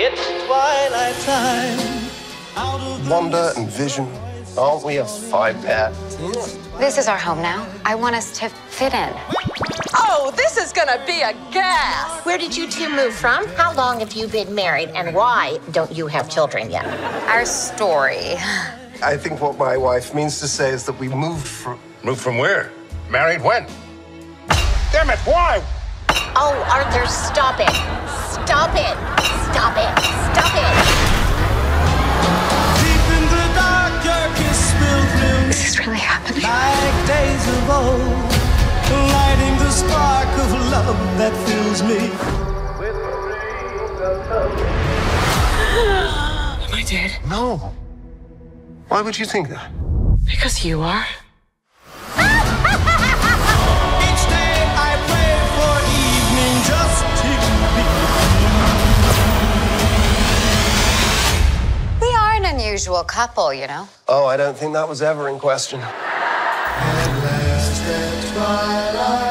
It's twilight time. Out of the Wonder and vision. Aren't we a five pair? This is our home now. I want us to fit in. Oh, this is gonna be a gas. Where did you two move from? How long have you been married? And why don't you have children yet? Our story. I think what my wife means to say is that we moved from. Moved from where? Married when? Damn it, why? Oh, Arthur. Stop it. Like days of old, lighting the spark of love that fills me. With the rainbow color. Am I dead? No. Why would you think that? Because you are. Each day I pray for evening just to be. We are an unusual couple, you know. Oh, I don't think that was ever in question. At last at twilight.